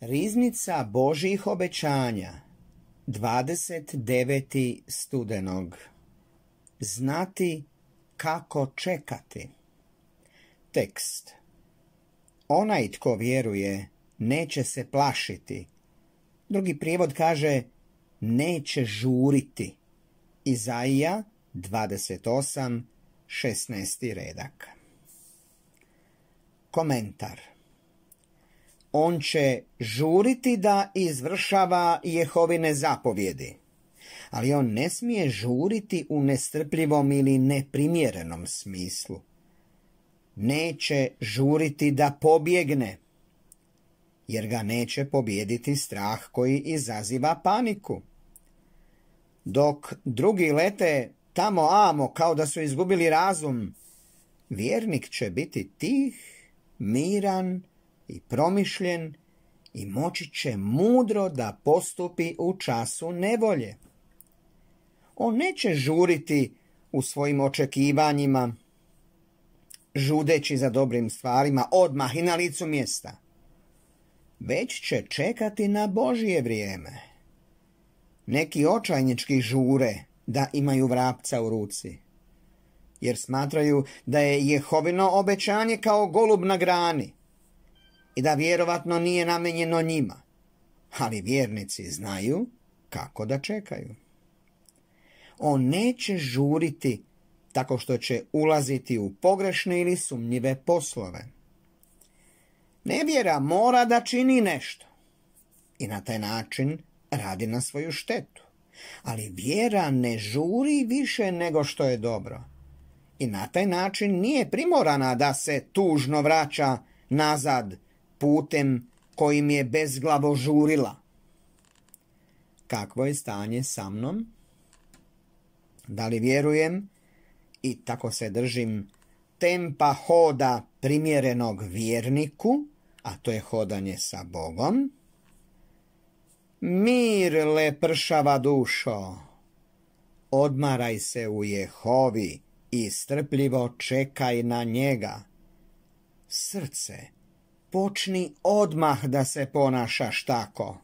Riznica Božih obećanja 29. studenog Znati kako čekati Tekst Onaj tko vjeruje neće se plašiti. Drugi prijevod kaže neće žuriti. Izaija 28. 16. redak. Komentar on će žuriti da izvršava Jehovine zapovjedi, ali on ne smije žuriti u nestrpljivom ili neprimjerenom smislu. Neće žuriti da pobjegne, jer ga neće pobjediti strah koji izaziva paniku. Dok drugi lete tamo amo kao da su izgubili razum, vjernik će biti tih, miran i promišljen i moći će mudro da postupi u času nevolje. On neće žuriti u svojim očekivanjima, žudeći za dobrim stvarima odmah i na licu mjesta. Već će čekati na Božije vrijeme. Neki očajnički žure da imaju vrapca u ruci, jer smatraju da je Jehovino obećanje kao golub na grani i da vjerovatno nije namenjeno njima, ali vjernici znaju kako da čekaju. On neće žuriti tako što će ulaziti u pogrešne ili sumnjive poslove. Nevjera mora da čini nešto i na taj način radi na svoju štetu. Ali vjera ne žuri više nego što je dobro. I na taj način nije primorana da se tužno vraća nazad putem kojim je bezglavo žurila. Kakvo je stanje sa mnom? Da li vjerujem i tako se držim tempa hoda primjerenog vjerniku, a to je hodanje sa Bogom? Mir lepršava dušo, odmaraj se u Jehovi i strpljivo čekaj na njega. Srce, počni odmah da se ponašaš tako.